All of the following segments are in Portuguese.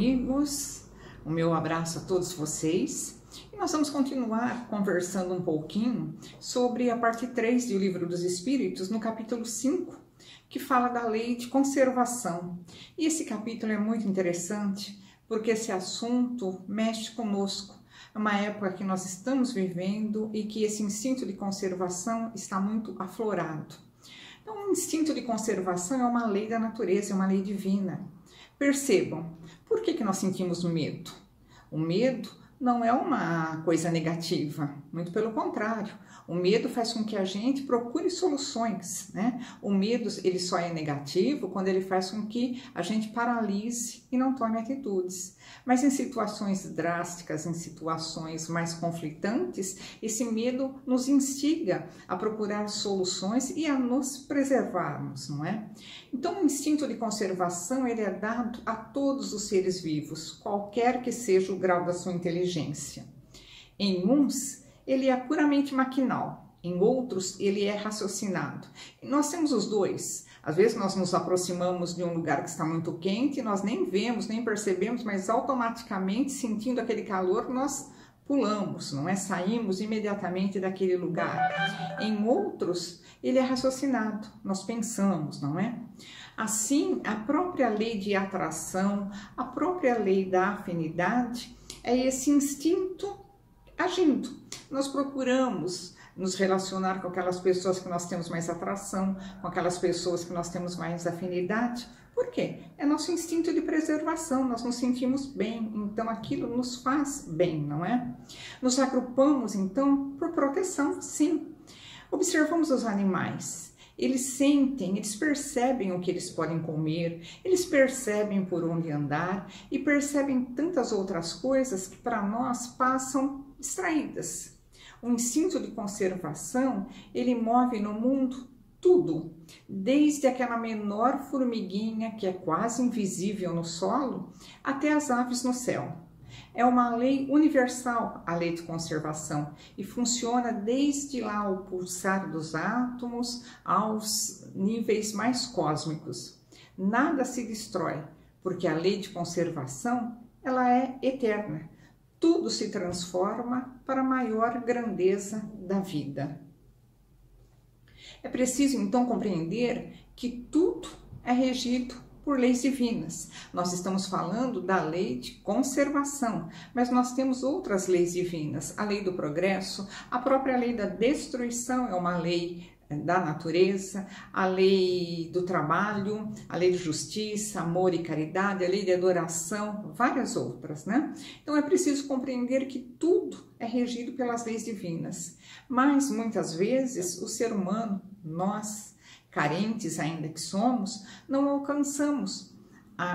Amigos. O meu abraço a todos vocês. E nós vamos continuar conversando um pouquinho sobre a parte 3 do Livro dos Espíritos, no capítulo 5, que fala da lei de conservação. E esse capítulo é muito interessante porque esse assunto mexe conosco. É uma época que nós estamos vivendo e que esse instinto de conservação está muito aflorado. Então, o instinto de conservação é uma lei da natureza, é uma lei divina. Percebam, por que, que nós sentimos medo? O medo não é uma coisa negativa, muito pelo contrário. O medo faz com que a gente procure soluções, né? O medo ele só é negativo quando ele faz com que a gente paralise e não tome atitudes. Mas em situações drásticas, em situações mais conflitantes, esse medo nos instiga a procurar soluções e a nos preservarmos, não é? Então, o instinto de conservação ele é dado a todos os seres vivos, qualquer que seja o grau da sua inteligência. Em uns, ele é puramente maquinal, em outros, ele é raciocinado. Nós temos os dois. Às vezes nós nos aproximamos de um lugar que está muito quente, nós nem vemos, nem percebemos, mas automaticamente, sentindo aquele calor, nós pulamos, não é? Saímos imediatamente daquele lugar. Em outros, ele é raciocinado, nós pensamos, não é? Assim, a própria lei de atração, a própria lei da afinidade, é esse instinto agindo. Nós procuramos nos relacionar com aquelas pessoas que nós temos mais atração, com aquelas pessoas que nós temos mais afinidade. Por quê? É nosso instinto de preservação, nós nos sentimos bem, então aquilo nos faz bem, não é? Nos agrupamos então por proteção, sim. Observamos os animais. Eles sentem, eles percebem o que eles podem comer, eles percebem por onde andar e percebem tantas outras coisas que para nós passam distraídas. O instinto de conservação, ele move no mundo tudo, desde aquela menor formiguinha que é quase invisível no solo, até as aves no céu. É uma lei universal, a lei de conservação, e funciona desde lá o pulsar dos átomos aos níveis mais cósmicos. Nada se destrói, porque a lei de conservação, ela é eterna tudo se transforma para a maior grandeza da vida. É preciso então compreender que tudo é regido por leis divinas. Nós estamos falando da lei de conservação, mas nós temos outras leis divinas. A lei do progresso, a própria lei da destruição é uma lei da natureza, a lei do trabalho, a lei de justiça, amor e caridade, a lei de adoração, várias outras, né? Então é preciso compreender que tudo é regido pelas leis divinas. Mas muitas vezes o ser humano, nós, carentes ainda que somos, não alcançamos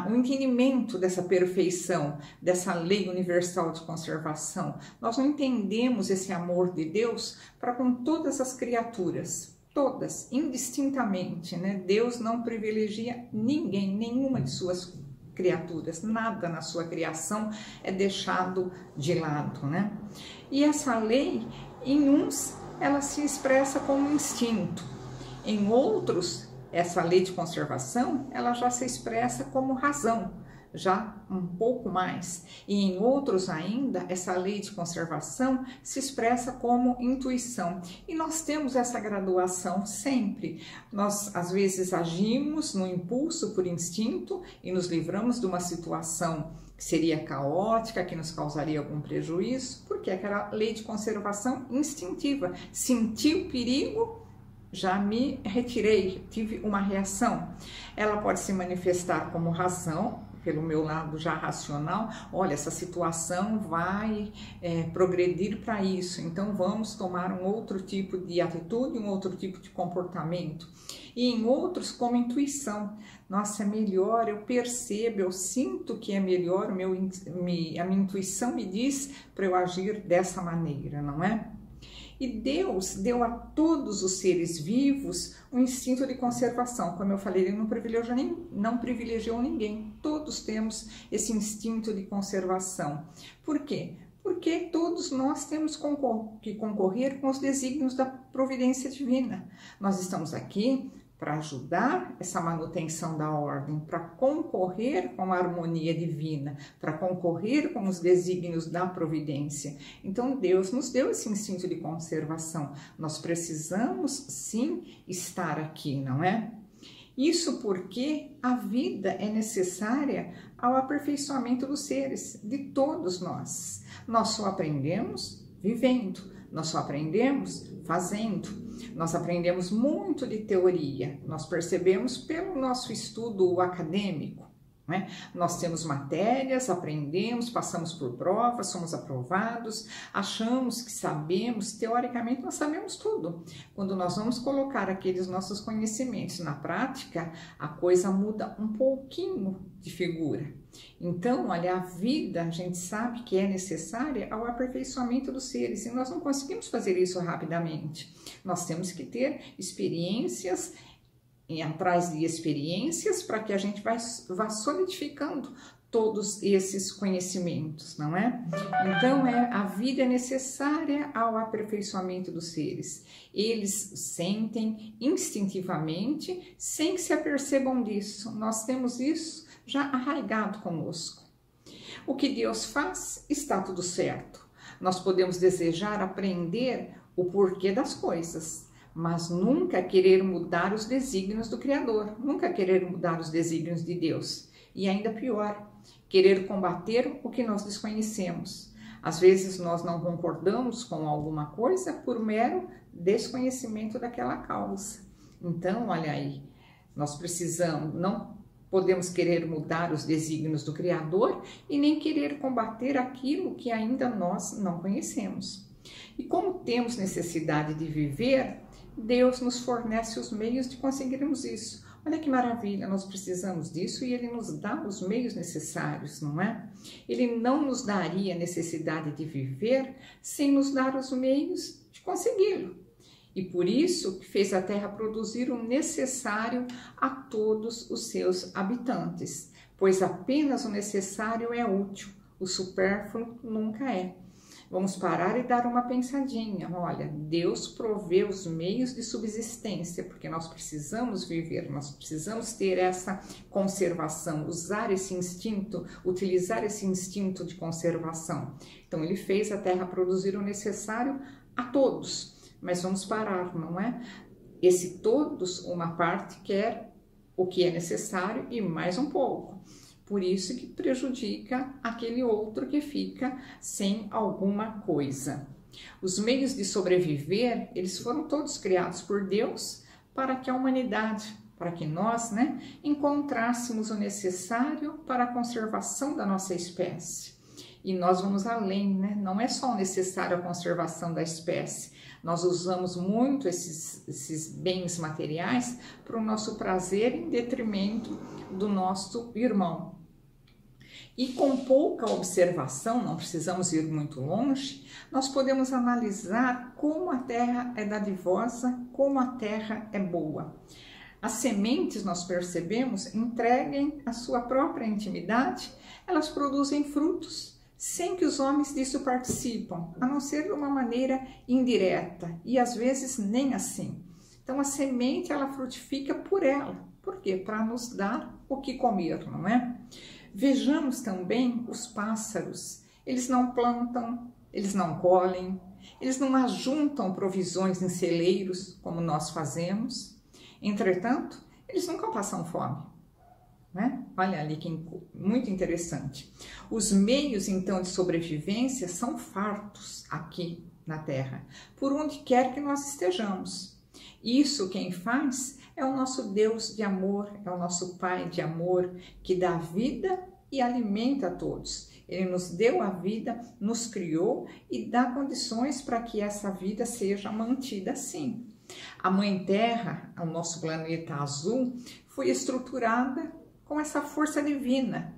o entendimento dessa perfeição, dessa lei universal de conservação. Nós não entendemos esse amor de Deus para com todas as criaturas todas, indistintamente, né? Deus não privilegia ninguém, nenhuma de suas criaturas, nada na sua criação é deixado de lado, né? E essa lei, em uns, ela se expressa como instinto, em outros, essa lei de conservação, ela já se expressa como razão, já um pouco mais. E em outros ainda, essa lei de conservação se expressa como intuição. E nós temos essa graduação sempre. Nós às vezes agimos no impulso por instinto e nos livramos de uma situação que seria caótica, que nos causaria algum prejuízo, porque aquela lei de conservação instintiva. Senti o perigo, já me retirei, tive uma reação. Ela pode se manifestar como razão, pelo meu lado já racional, olha, essa situação vai é, progredir para isso, então vamos tomar um outro tipo de atitude, um outro tipo de comportamento. E em outros, como intuição, nossa, é melhor, eu percebo, eu sinto que é melhor, meu, me, a minha intuição me diz para eu agir dessa maneira, não é? E Deus deu a todos os seres vivos um instinto de conservação. Como eu falei, ele não privilegiou, nem, não privilegiou ninguém. Todos temos esse instinto de conservação. Por quê? Porque todos nós temos que concorrer com os desígnios da providência divina. Nós estamos aqui para ajudar essa manutenção da ordem, para concorrer com a harmonia divina, para concorrer com os desígnios da providência. Então Deus nos deu esse instinto de conservação. Nós precisamos sim estar aqui, não é? Isso porque a vida é necessária ao aperfeiçoamento dos seres, de todos nós. Nós só aprendemos vivendo, nós só aprendemos fazendo. Nós aprendemos muito de teoria, nós percebemos pelo nosso estudo acadêmico. Né? Nós temos matérias, aprendemos, passamos por provas, somos aprovados, achamos que sabemos, teoricamente nós sabemos tudo. Quando nós vamos colocar aqueles nossos conhecimentos na prática, a coisa muda um pouquinho de figura. Então, olha, a vida a gente sabe que é necessária ao aperfeiçoamento dos seres e nós não conseguimos fazer isso rapidamente. Nós temos que ter experiências em atrás de experiências para que a gente vai, vá solidificando todos esses conhecimentos, não é? Então, é, a vida é necessária ao aperfeiçoamento dos seres. Eles sentem instintivamente, sem que se apercebam disso. Nós temos isso já arraigado conosco. O que Deus faz, está tudo certo. Nós podemos desejar aprender o porquê das coisas, mas nunca querer mudar os desígnios do Criador, nunca querer mudar os desígnios de Deus. E ainda pior, querer combater o que nós desconhecemos. Às vezes nós não concordamos com alguma coisa por mero desconhecimento daquela causa. Então, olha aí, nós precisamos, não podemos querer mudar os desígnios do Criador e nem querer combater aquilo que ainda nós não conhecemos. E como temos necessidade de viver, Deus nos fornece os meios de conseguirmos isso. Olha que maravilha, nós precisamos disso e Ele nos dá os meios necessários, não é? Ele não nos daria necessidade de viver sem nos dar os meios de consegui-lo. E por isso fez a terra produzir o necessário a todos os seus habitantes, pois apenas o necessário é útil, o supérfluo nunca é. Vamos parar e dar uma pensadinha. Olha, Deus provê os meios de subsistência, porque nós precisamos viver, nós precisamos ter essa conservação, usar esse instinto, utilizar esse instinto de conservação. Então, ele fez a terra produzir o necessário a todos, mas vamos parar, não é? Esse todos, uma parte quer o que é necessário e mais um pouco. Por isso que prejudica aquele outro que fica sem alguma coisa. Os meios de sobreviver, eles foram todos criados por Deus para que a humanidade, para que nós, né, encontrássemos o necessário para a conservação da nossa espécie. E nós vamos além, né? Não é só necessário a conservação da espécie. Nós usamos muito esses, esses bens materiais para o nosso prazer em detrimento do nosso irmão. E com pouca observação, não precisamos ir muito longe, nós podemos analisar como a terra é dadivosa, como a terra é boa. As sementes, nós percebemos, entreguem a sua própria intimidade, elas produzem frutos sem que os homens disso participam, a não ser de uma maneira indireta e às vezes nem assim. Então a semente ela frutifica por ela. Por quê? Para nos dar o que comer, não é? Vejamos também os pássaros. Eles não plantam, eles não colhem, eles não ajuntam provisões em celeiros como nós fazemos. Entretanto, eles nunca passam fome. Né? Olha ali que muito interessante. Os meios então de sobrevivência são fartos aqui na Terra, por onde quer que nós estejamos. Isso quem faz é o nosso Deus de amor, é o nosso Pai de amor que dá vida e alimenta a todos. Ele nos deu a vida, nos criou e dá condições para que essa vida seja mantida assim. A Mãe Terra, o nosso planeta azul, foi estruturada com essa força divina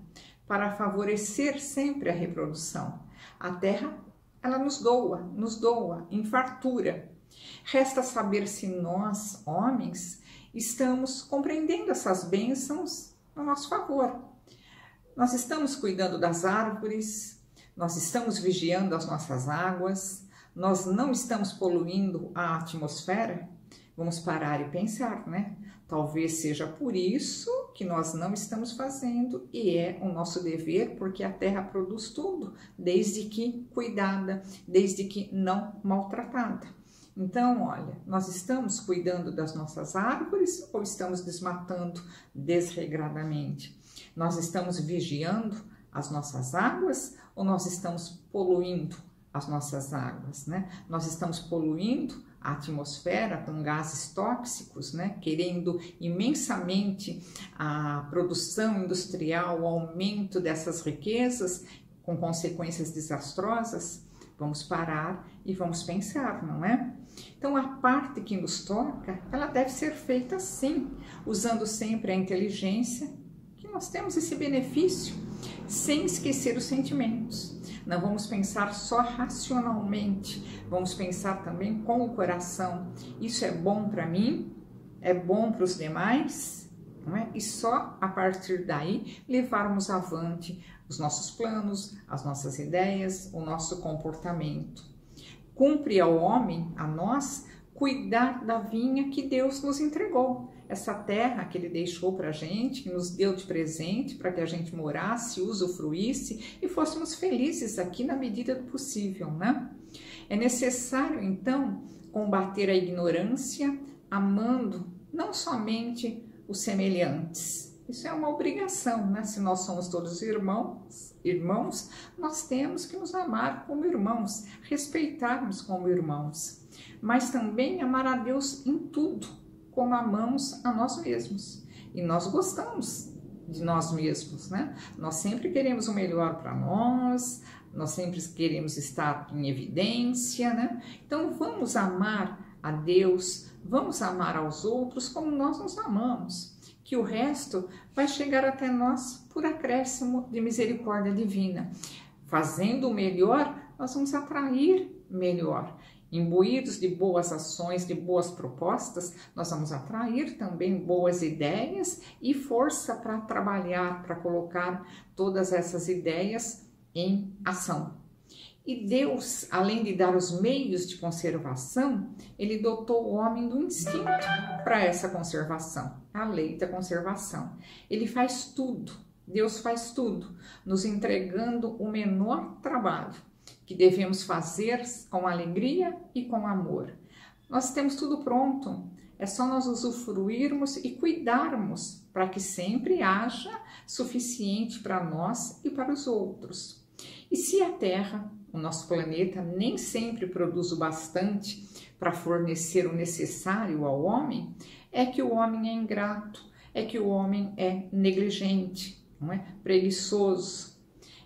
para favorecer sempre a reprodução. A Terra, ela nos doa, nos doa em fartura. Resta saber se nós, homens, estamos compreendendo essas bênçãos a nosso favor. Nós estamos cuidando das árvores, nós estamos vigiando as nossas águas, nós não estamos poluindo a atmosfera? Vamos parar e pensar, né? Talvez seja por isso que nós não estamos fazendo e é o nosso dever, porque a terra produz tudo, desde que cuidada, desde que não maltratada. Então, olha, nós estamos cuidando das nossas árvores ou estamos desmatando desregradamente? Nós estamos vigiando as nossas águas ou nós estamos poluindo as nossas águas, né? Nós estamos poluindo a atmosfera com gases tóxicos, né? Querendo imensamente a produção industrial, o aumento dessas riquezas com consequências desastrosas. Vamos parar e vamos pensar, não é? Então, a parte que nos toca, ela deve ser feita sim, usando sempre a inteligência, que nós temos esse benefício, sem esquecer os sentimentos. Não vamos pensar só racionalmente, vamos pensar também com o coração. Isso é bom para mim? É bom para os demais? É? E só a partir daí levarmos avante os nossos planos, as nossas ideias, o nosso comportamento. Cumpre ao homem, a nós, cuidar da vinha que Deus nos entregou. Essa terra que ele deixou para a gente, que nos deu de presente para que a gente morasse, usufruísse e fôssemos felizes aqui na medida do possível, né? É necessário, então, combater a ignorância, amando não somente os semelhantes. Isso é uma obrigação, né? Se nós somos todos irmãos, irmãos, nós temos que nos amar como irmãos, respeitarmos como irmãos, mas também amar a Deus em tudo, como amamos a nós mesmos. E nós gostamos de nós mesmos, né? Nós sempre queremos o melhor para nós, nós sempre queremos estar em evidência, né? Então vamos amar a Deus, vamos amar aos outros como nós nos amamos que o resto vai chegar até nós por acréscimo de misericórdia divina. Fazendo o melhor, nós vamos atrair melhor. Imbuídos de boas ações, de boas propostas, nós vamos atrair também boas ideias e força para trabalhar, para colocar todas essas ideias em ação. E Deus, além de dar os meios de conservação, ele dotou o homem do instinto para essa conservação, a lei da conservação. Ele faz tudo, Deus faz tudo, nos entregando o menor trabalho que devemos fazer com alegria e com amor. Nós temos tudo pronto, é só nós usufruirmos e cuidarmos para que sempre haja suficiente para nós e para os outros. E se a Terra o nosso planeta nem sempre produz o bastante para fornecer o necessário ao homem, é que o homem é ingrato, é que o homem é negligente, não é? preguiçoso.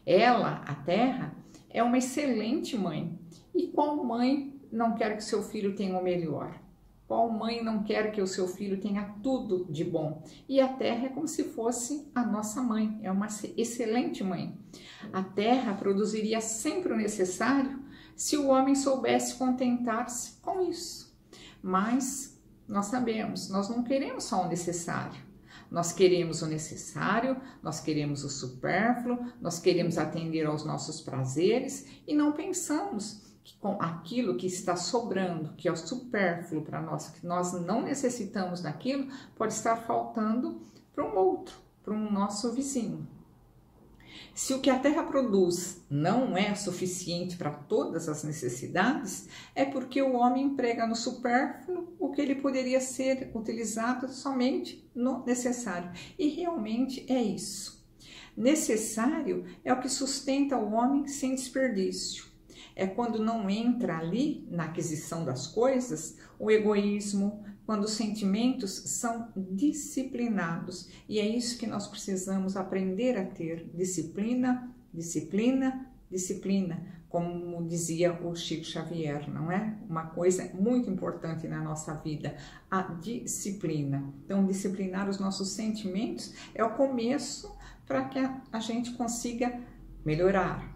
Ela, a terra, é uma excelente mãe. E qual mãe não quer que seu filho tenha o melhor? Qual mãe não quer que o seu filho tenha tudo de bom? E a terra é como se fosse a nossa mãe, é uma excelente mãe. A terra produziria sempre o necessário se o homem soubesse contentar-se com isso. Mas nós sabemos, nós não queremos só o necessário. Nós queremos o necessário, nós queremos o supérfluo, nós queremos atender aos nossos prazeres e não pensamos que com aquilo que está sobrando, que é o supérfluo para nós, que nós não necessitamos daquilo, pode estar faltando para um outro, para um nosso vizinho. Se o que a terra produz não é suficiente para todas as necessidades, é porque o homem emprega no supérfluo o que ele poderia ser utilizado somente no necessário. E realmente é isso. Necessário é o que sustenta o homem sem desperdício é quando não entra ali na aquisição das coisas o egoísmo, quando os sentimentos são disciplinados. E é isso que nós precisamos aprender a ter: disciplina, disciplina, disciplina, como dizia o Chico Xavier, não é? Uma coisa muito importante na nossa vida, a disciplina. Então, disciplinar os nossos sentimentos é o começo para que a gente consiga melhorar,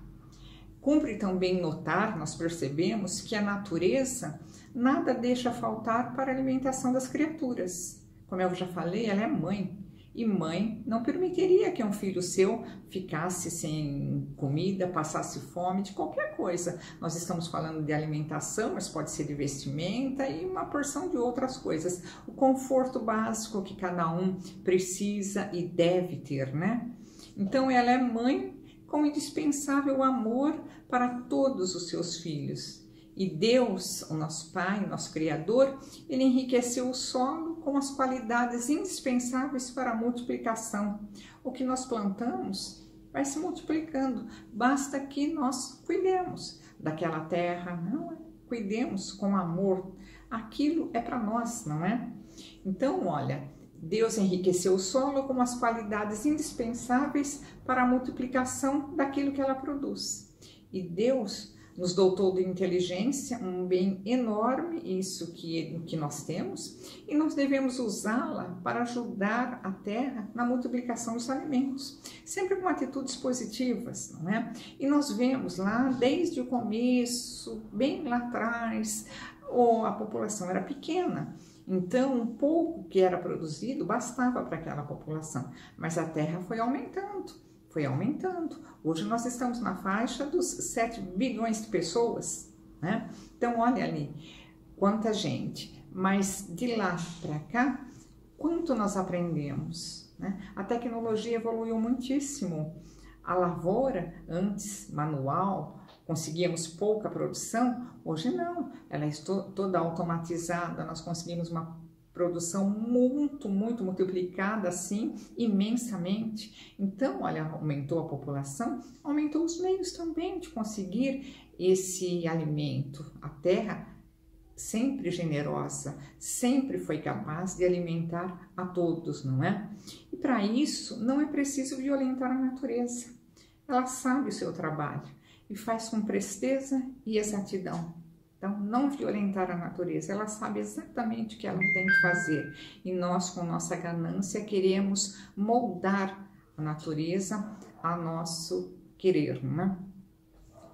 Cumpre também notar, nós percebemos que a natureza nada deixa faltar para a alimentação das criaturas. Como eu já falei, ela é mãe. E mãe não permitiria que um filho seu ficasse sem comida, passasse fome, de qualquer coisa. Nós estamos falando de alimentação, mas pode ser de vestimenta e uma porção de outras coisas. O conforto básico que cada um precisa e deve ter, né? Então ela é mãe com indispensável amor para todos os seus filhos. E Deus, o nosso Pai, o nosso Criador, ele enriqueceu o solo com as qualidades indispensáveis para a multiplicação. O que nós plantamos vai se multiplicando, basta que nós cuidemos daquela terra, não é? Cuidemos com amor. Aquilo é para nós, não é? Então, olha, Deus enriqueceu o solo com as qualidades indispensáveis para a multiplicação daquilo que ela produz. E Deus nos dotou de inteligência, um bem enorme, isso que, que nós temos, e nós devemos usá-la para ajudar a terra na multiplicação dos alimentos, sempre com atitudes positivas, não é? E nós vemos lá, desde o começo, bem lá atrás, a população era pequena, então, um pouco que era produzido bastava para aquela população, mas a terra foi aumentando foi aumentando. Hoje nós estamos na faixa dos 7 bilhões de pessoas, né? Então, olha ali, quanta gente. Mas de lá para cá, quanto nós aprendemos, né? A tecnologia evoluiu muitíssimo. A lavoura, antes manual, conseguíamos pouca produção, hoje não, ela é toda automatizada, nós conseguimos uma produção muito, muito multiplicada assim, imensamente. Então, olha, aumentou a população, aumentou os meios também de conseguir esse alimento. A terra sempre generosa, sempre foi capaz de alimentar a todos, não é? E para isso não é preciso violentar a natureza. Ela sabe o seu trabalho e faz com presteza e exatidão. Então, não violentar a natureza, ela sabe exatamente o que ela tem que fazer. E nós, com nossa ganância, queremos moldar a natureza a nosso querer, né?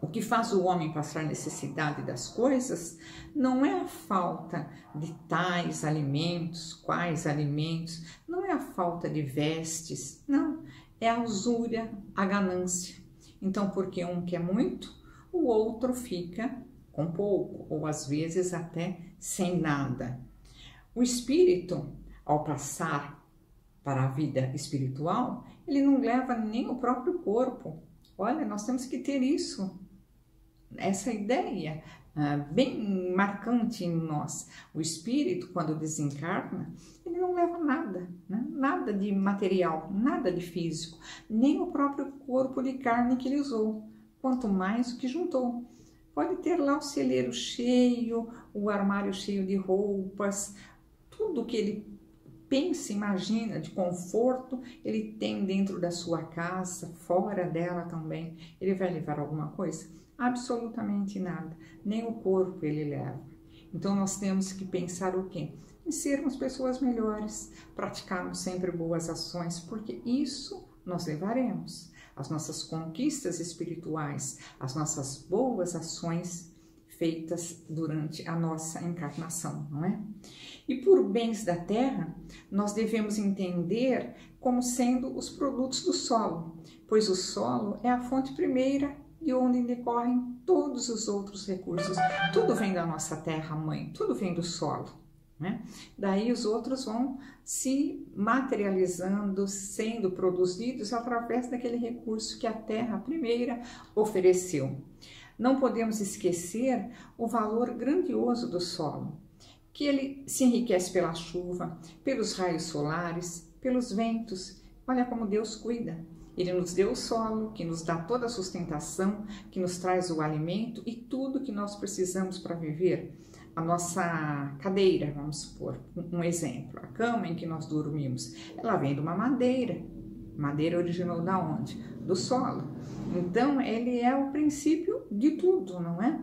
O que faz o homem passar necessidade das coisas não é a falta de tais alimentos, quais alimentos, não é a falta de vestes, não, é a usúria, a ganância. Então, porque um quer muito, o outro fica com pouco, ou às vezes até sem nada. O espírito, ao passar para a vida espiritual, ele não leva nem o próprio corpo. Olha, nós temos que ter isso, essa ideia uh, bem marcante em nós. O espírito, quando desencarna, ele não leva nada, né? nada de material, nada de físico, nem o próprio corpo de carne que ele usou, quanto mais o que juntou. Pode ter lá o celeiro cheio, o armário cheio de roupas, tudo que ele pensa, imagina de conforto, ele tem dentro da sua casa, fora dela também. Ele vai levar alguma coisa? Absolutamente nada, nem o corpo ele leva. Então nós temos que pensar o quê? Em sermos pessoas melhores, praticarmos sempre boas ações, porque isso nós levaremos as nossas conquistas espirituais, as nossas boas ações feitas durante a nossa encarnação, não é? E por bens da terra, nós devemos entender como sendo os produtos do solo, pois o solo é a fonte primeira de onde decorrem todos os outros recursos. Tudo vem da nossa terra mãe, tudo vem do solo. Né? Daí os outros vão se materializando, sendo produzidos através daquele recurso que a terra primeira ofereceu. Não podemos esquecer o valor grandioso do solo, que ele se enriquece pela chuva, pelos raios solares, pelos ventos. Olha como Deus cuida. Ele nos deu o solo, que nos dá toda a sustentação, que nos traz o alimento e tudo que nós precisamos para viver a nossa cadeira, vamos supor, um exemplo, a cama em que nós dormimos, ela vem de uma madeira. Madeira originou da onde? Do solo. Então, ele é o princípio de tudo, não é?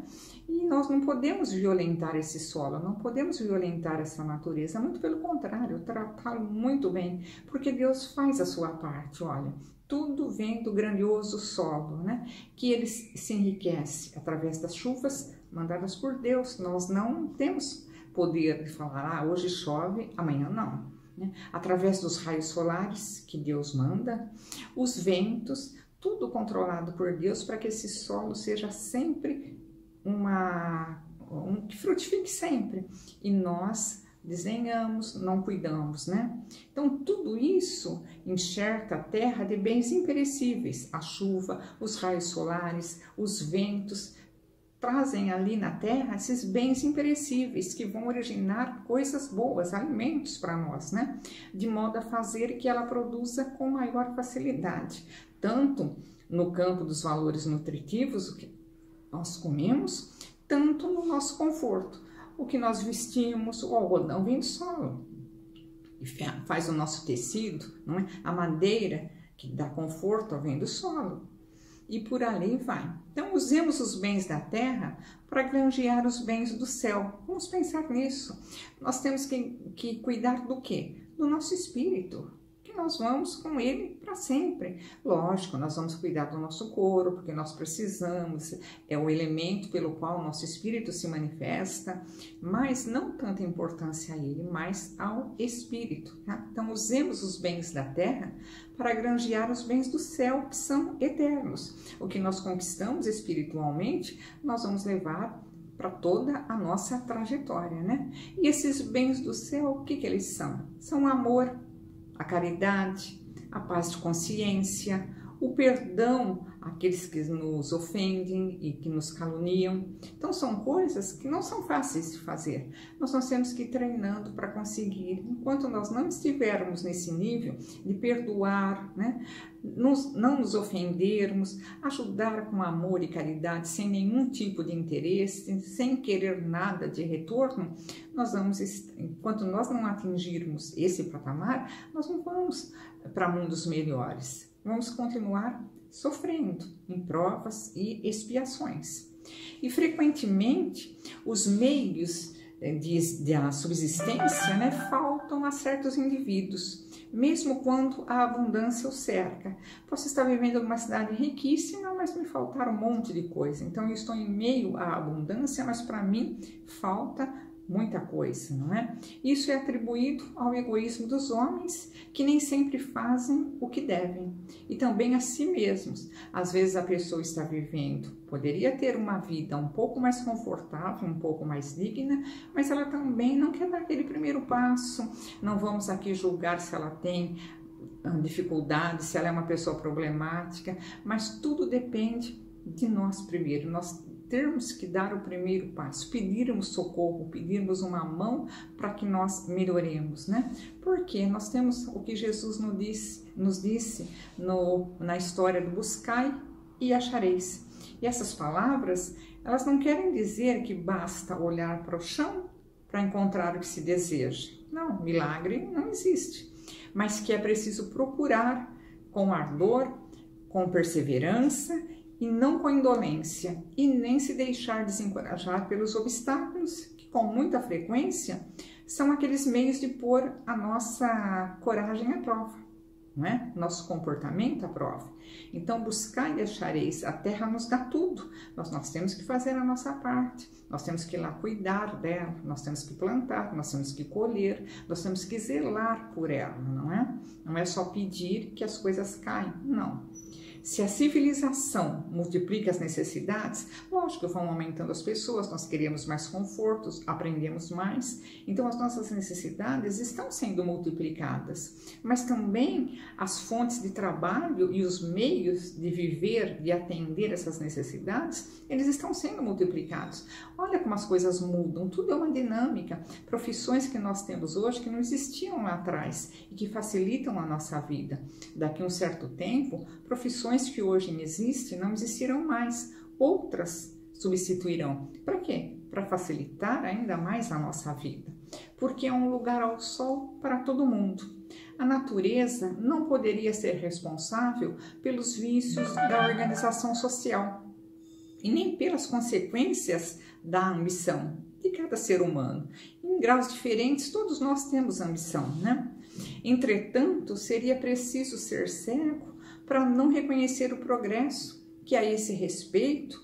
E nós não podemos violentar esse solo, não podemos violentar essa natureza, muito pelo contrário, tratá-lo muito bem, porque Deus faz a sua parte, olha. Tudo vem do grandioso solo, né? Que ele se enriquece através das chuvas, mandadas por Deus. Nós não temos poder de falar, ah, hoje chove, amanhã não. né? através dos raios solares que Deus manda, os ventos, tudo controlado por Deus para que esse solo seja sempre uma um, que frutifique sempre. E nós desenhamos, não cuidamos, né? Então, tudo isso enxerta a terra de bens imperecíveis. A chuva, os raios solares, os ventos, trazem ali na terra esses bens imperecíveis que vão originar coisas boas, alimentos para nós, né? De modo a fazer que ela produza com maior facilidade, tanto no campo dos valores nutritivos, o que nós comemos, tanto no nosso conforto o que nós vestimos, o algodão vem do solo e faz o nosso tecido, não é? A madeira que dá conforto vem do solo e por ali vai. Então usemos os bens da terra para granjear os bens do céu. Vamos pensar nisso. Nós temos que, que cuidar do quê? Do nosso espírito, nós vamos com ele para sempre. Lógico, nós vamos cuidar do nosso corpo, porque nós precisamos, é o elemento pelo qual o nosso espírito se manifesta, mas não tanta importância a ele, mas ao espírito. Tá? Então, usemos os bens da terra para granjear os bens do céu, que são eternos. O que nós conquistamos espiritualmente, nós vamos levar para toda a nossa trajetória, né? E esses bens do céu, o que, que eles são? São amor, a caridade, a paz de consciência, o perdão àqueles que nos ofendem e que nos caluniam. Então, são coisas que não são fáceis de fazer. Nós, nós temos que ir treinando para conseguir. Enquanto nós não estivermos nesse nível de perdoar, né? Nos, não nos ofendermos, ajudar com amor e caridade, sem nenhum tipo de interesse, sem querer nada de retorno, nós vamos, enquanto nós não atingirmos esse patamar, nós não vamos para mundos melhores. Vamos continuar sofrendo em provas e expiações. E frequentemente os meios eh, de, de subsistência né, faltam a certos indivíduos, mesmo quando a abundância o cerca. Posso estar vivendo numa cidade riquíssima, mas me faltar um monte de coisa. Então eu estou em meio à abundância, mas para mim falta muita coisa, não é? Isso é atribuído ao egoísmo dos homens que nem sempre fazem o que devem e também a si mesmos. Às vezes a pessoa está vivendo, poderia ter uma vida um pouco mais confortável, um pouco mais digna, mas ela também não quer dar aquele primeiro passo. Não vamos aqui julgar se ela tem ah, dificuldades, se ela é uma pessoa problemática, mas tudo depende de nós primeiro. Nós termos que dar o primeiro passo, pedirmos socorro, pedirmos uma mão para que nós melhoremos, né? Porque nós temos o que Jesus nos disse, nos disse no, na história do buscai e achareis. E essas palavras, elas não querem dizer que basta olhar para o chão para encontrar o que se deseja. Não, milagre não existe. Mas que é preciso procurar com ardor, com perseverança e não com indolência, e nem se deixar desencorajar pelos obstáculos que, com muita frequência, são aqueles meios de pôr a nossa coragem à prova, não é? Nosso comportamento à prova. Então, buscar e achareis, a terra nos dá tudo, nós, nós temos que fazer a nossa parte, nós temos que ir lá cuidar dela, nós temos que plantar, nós temos que colher, nós temos que zelar por ela, não é? Não é só pedir que as coisas caem, não. Se a civilização multiplica as necessidades, lógico, vão aumentando as pessoas, nós queremos mais confortos, aprendemos mais, então as nossas necessidades estão sendo multiplicadas, mas também as fontes de trabalho e os meios de viver, de atender essas necessidades, eles estão sendo multiplicados. Olha como as coisas mudam, tudo é uma dinâmica. Profissões que nós temos hoje que não existiam lá atrás e que facilitam a nossa vida. Daqui a um certo tempo, profissões que hoje existem não existirão mais, outras substituirão. Para quê? Para facilitar ainda mais a nossa vida. Porque é um lugar ao sol para todo mundo. A natureza não poderia ser responsável pelos vícios da organização social e nem pelas consequências da ambição de cada ser humano. Em graus diferentes, todos nós temos ambição, né? Entretanto, seria preciso ser cego para não reconhecer o progresso que a esse respeito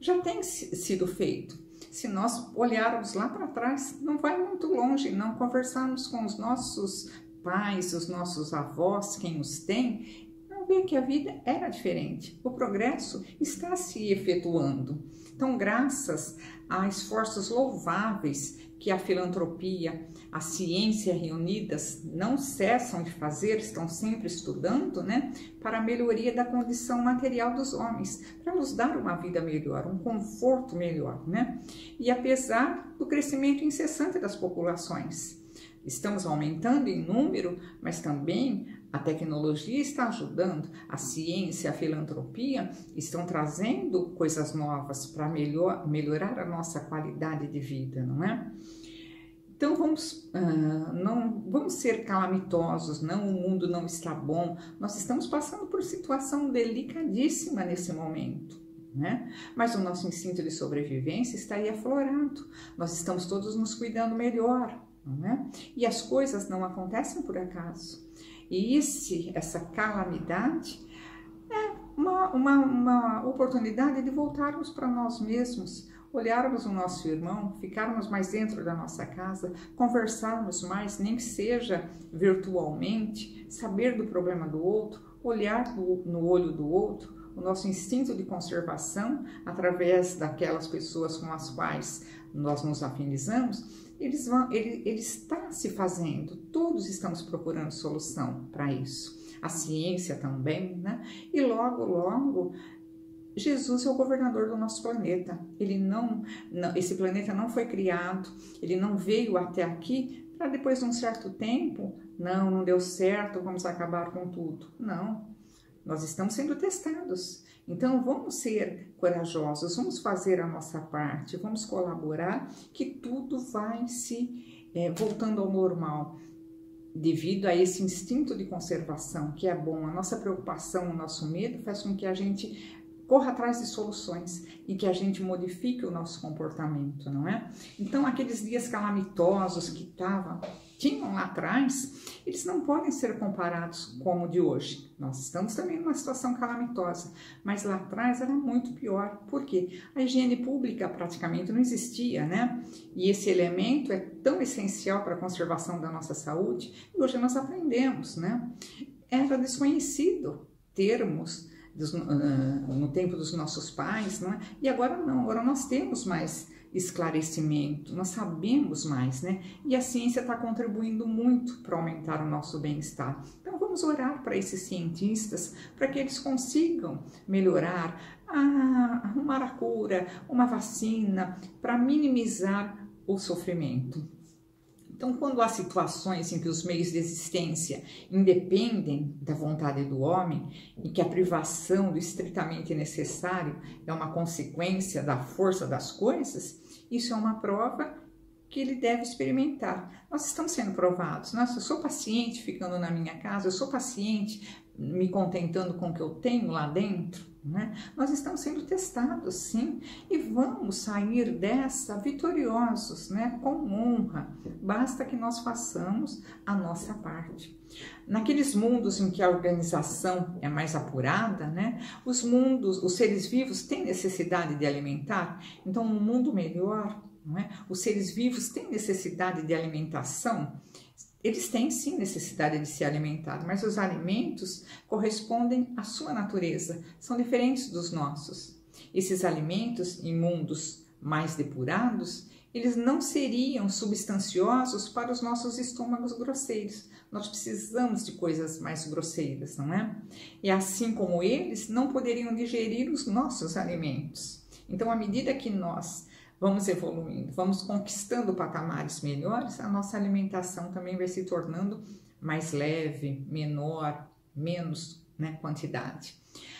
já tem sido feito. se nós olharmos lá para trás, não vai muito longe, não conversarmos com os nossos pais, os nossos avós, quem os tem, que a vida era diferente. O progresso está se efetuando. Então, graças a esforços louváveis que a filantropia, a ciência reunidas não cessam de fazer, estão sempre estudando, né, para a melhoria da condição material dos homens, para nos dar uma vida melhor, um conforto melhor, né? E apesar do crescimento incessante das populações, estamos aumentando em número, mas também a tecnologia está ajudando, a ciência, a filantropia estão trazendo coisas novas para melhor, melhorar a nossa qualidade de vida, não é? Então vamos, uh, não vamos ser calamitosos, não, o mundo não está bom. Nós estamos passando por situação delicadíssima nesse momento. Né? Mas o nosso instinto de sobrevivência está aí aflorado. Nós estamos todos nos cuidando melhor, não é? E as coisas não acontecem por acaso. E esse, essa calamidade é uma, uma, uma oportunidade de voltarmos para nós mesmos, olharmos o nosso irmão, ficarmos mais dentro da nossa casa, conversarmos mais, nem que seja virtualmente, saber do problema do outro, olhar no, olho do outro, o nosso instinto de conservação, através daquelas pessoas com as quais nós nos afinizamos, eles vão, ele, ele está se fazendo, todos estamos procurando solução para isso. A ciência também, né? E logo, logo, Jesus é o governador do nosso planeta. Ele não, não esse planeta não foi criado, ele não veio até aqui para depois de um certo tempo, não, não deu certo, vamos acabar com tudo. Não. Nós estamos sendo testados. Então, vamos ser corajosos, vamos fazer a nossa parte, vamos colaborar, que tudo vai se é, voltando ao normal. Devido a esse instinto de conservação, que é bom, a nossa preocupação, o nosso medo faz com que a gente corra atrás de soluções e que a gente modifique o nosso comportamento, não é? Então, aqueles dias calamitosos que estavam tinham lá atrás, eles não podem ser comparados como o de hoje. Nós estamos também numa situação calamitosa, mas lá atrás era muito pior, porque a higiene pública praticamente não existia, né? E esse elemento é tão essencial para a conservação da nossa saúde, e hoje nós aprendemos, né? Era desconhecido termos dos, uh, no tempo dos nossos pais, não é? E agora não, agora nós temos mais esclarecimento, nós sabemos mais, né? E a ciência está contribuindo muito para aumentar o nosso bem-estar. Então vamos orar para esses cientistas, para que eles consigam melhorar, ah, arrumar a cura, uma vacina, para minimizar o sofrimento. Então, quando há situações em que os meios de existência independem da vontade do homem e que a privação do estritamente necessário é uma consequência da força das coisas, isso é uma prova que ele deve experimentar. Nós estamos sendo provados. Nossa, eu sou paciente ficando na minha casa, eu sou paciente me contentando com o que eu tenho lá dentro. Né? Nós estamos sendo testados, sim, e vamos sair dessa vitoriosos, né? com honra. Basta que nós façamos a nossa parte. Naqueles mundos em que a organização é mais apurada, né? os mundos, os seres vivos têm necessidade de alimentar, então um mundo melhor, não é? os seres vivos têm necessidade de alimentação, eles têm sim necessidade de se alimentar, mas os alimentos correspondem à sua natureza, são diferentes dos nossos. Esses alimentos em mundos mais depurados, eles não seriam substanciosos para os nossos estômagos grosseiros. Nós precisamos de coisas mais grosseiras, não é? E assim como eles, não poderiam digerir os nossos alimentos. Então, à medida que nós vamos evoluindo, vamos conquistando patamares melhores, a nossa alimentação também vai se tornando mais leve, menor, menos né, quantidade.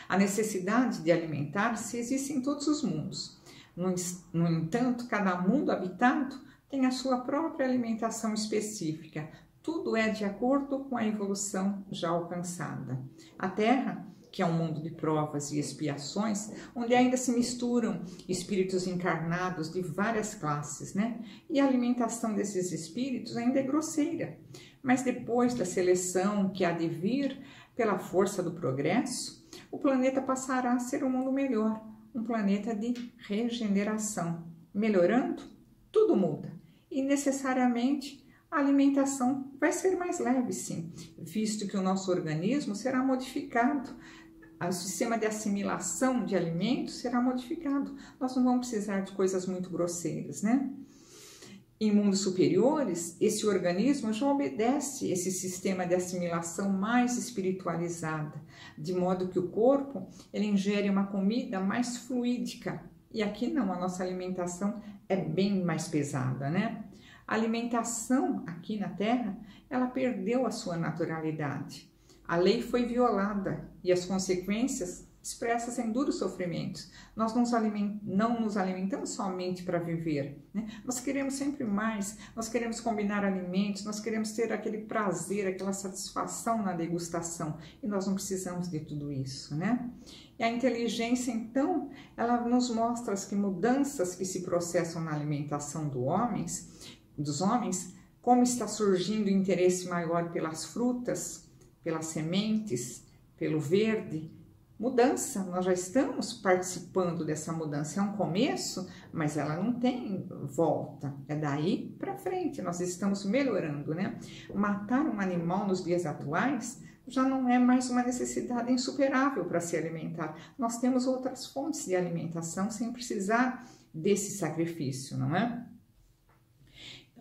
A necessidade de alimentar-se existe em todos os mundos. No, no entanto, cada mundo habitado tem a sua própria alimentação específica. Tudo é de acordo com a evolução já alcançada. A Terra que é um mundo de provas e expiações, onde ainda se misturam espíritos encarnados de várias classes, né? E a alimentação desses espíritos ainda é grosseira. Mas depois da seleção que há de vir pela força do progresso, o planeta passará a ser um mundo melhor, um planeta de regeneração. melhorando, tudo muda. E necessariamente a alimentação vai ser mais leve, sim, visto que o nosso organismo será modificado. O sistema de assimilação de alimentos será modificado. Nós não vamos precisar de coisas muito grosseiras, né? Em mundos superiores, esse organismo já obedece esse sistema de assimilação mais espiritualizada, de modo que o corpo ele ingere uma comida mais fluídica. E aqui não, a nossa alimentação é bem mais pesada, né? A alimentação aqui na Terra, ela perdeu a sua naturalidade. A lei foi violada e as consequências expressas em duros sofrimentos. Nós não nos alimentamos somente para viver, né? nós queremos sempre mais, nós queremos combinar alimentos, nós queremos ter aquele prazer, aquela satisfação na degustação e nós não precisamos de tudo isso, né? E a inteligência, então, ela nos mostra que mudanças que se processam na alimentação do homens, dos homens, como está surgindo o interesse maior pelas frutas, pelas sementes, pelo verde. Mudança, nós já estamos participando dessa mudança. É um começo, mas ela não tem volta. É daí para frente, nós estamos melhorando, né? Matar um animal nos dias atuais já não é mais uma necessidade insuperável para se alimentar. Nós temos outras fontes de alimentação sem precisar desse sacrifício, não é?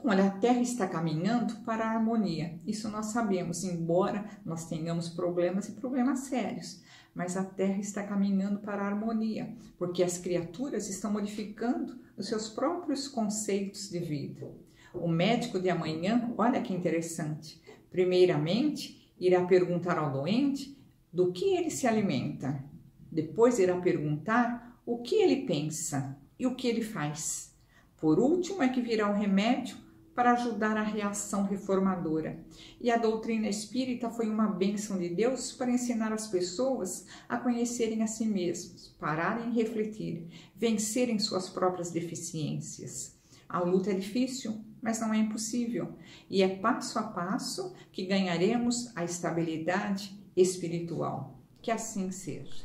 Olha, a Terra está caminhando para a harmonia. Isso nós sabemos, embora nós tenhamos problemas e problemas sérios. Mas a Terra está caminhando para a harmonia, porque as criaturas estão modificando os seus próprios conceitos de vida. O médico de amanhã, olha que interessante. Primeiramente, irá perguntar ao doente do que ele se alimenta. Depois irá perguntar o que ele pensa e o que ele faz. Por último é que virá o remédio para ajudar a reação reformadora. E a doutrina espírita foi uma bênção de Deus para ensinar as pessoas a conhecerem a si mesmos, pararem e refletir, vencerem suas próprias deficiências. A luta é difícil, mas não é impossível, e é passo a passo que ganharemos a estabilidade espiritual. Que assim seja.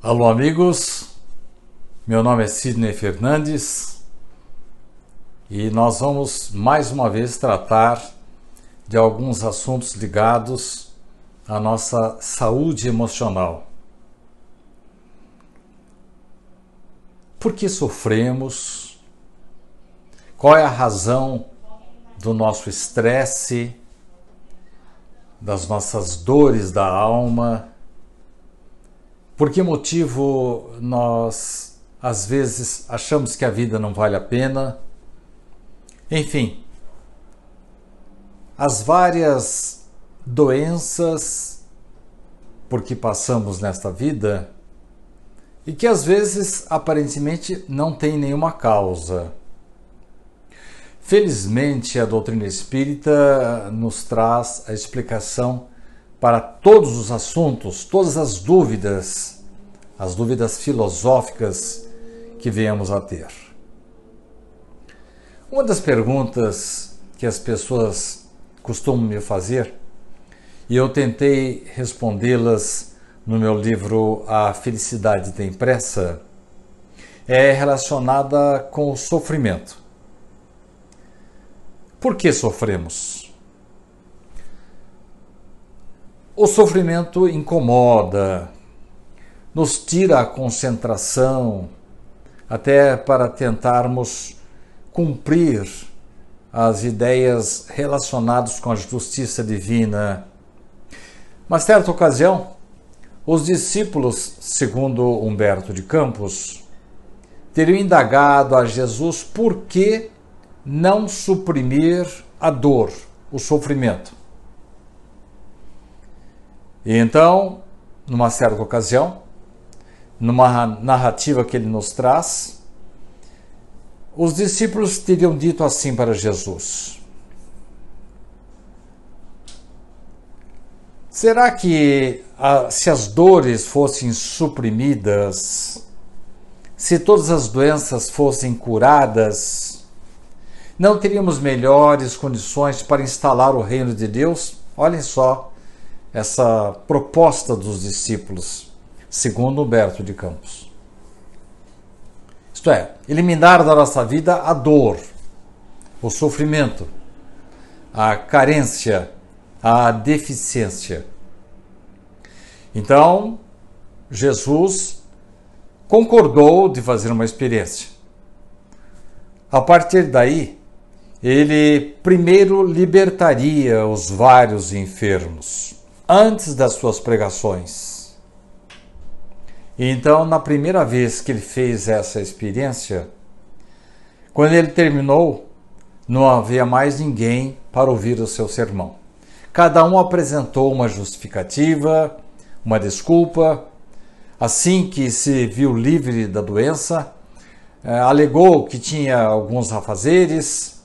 Alô, amigos. Meu nome é Sidney Fernandes e nós vamos mais uma vez tratar de alguns assuntos ligados à nossa saúde emocional. Por que sofremos? Qual é a razão do nosso estresse, das nossas dores da alma? Por que motivo nós às vezes achamos que a vida não vale a pena? Enfim, as várias doenças por que passamos nesta vida e que às vezes aparentemente não tem nenhuma causa. Felizmente, a doutrina espírita nos traz a explicação para todos os assuntos, todas as dúvidas, as dúvidas filosóficas que venhamos a ter. Uma das perguntas que as pessoas costumam me fazer, e eu tentei respondê-las no meu livro A Felicidade Tem Pressa, é relacionada com o sofrimento. Por que sofremos? O sofrimento incomoda, nos tira a concentração, até para tentarmos cumprir as ideias relacionadas com a justiça divina. Mas, certa ocasião, os discípulos, segundo Humberto de Campos, teriam indagado a Jesus por que não suprimir a dor, o sofrimento. E então, numa certa ocasião, numa narrativa que ele nos traz, os discípulos teriam dito assim para Jesus: Será que se as dores fossem suprimidas, se todas as doenças fossem curadas, não teríamos melhores condições para instalar o reino de Deus? Olhem só essa proposta dos discípulos, segundo Humberto de Campos. Isto é, eliminar da nossa vida a dor, o sofrimento, a carência, a deficiência. Então, Jesus concordou de fazer uma experiência. A partir daí, ele primeiro libertaria os vários enfermos antes das suas pregações. Então, na primeira vez que ele fez essa experiência, quando ele terminou, não havia mais ninguém para ouvir o seu sermão. Cada um apresentou uma justificativa, uma desculpa. Assim que se viu livre da doença, eh, alegou que tinha alguns afazeres,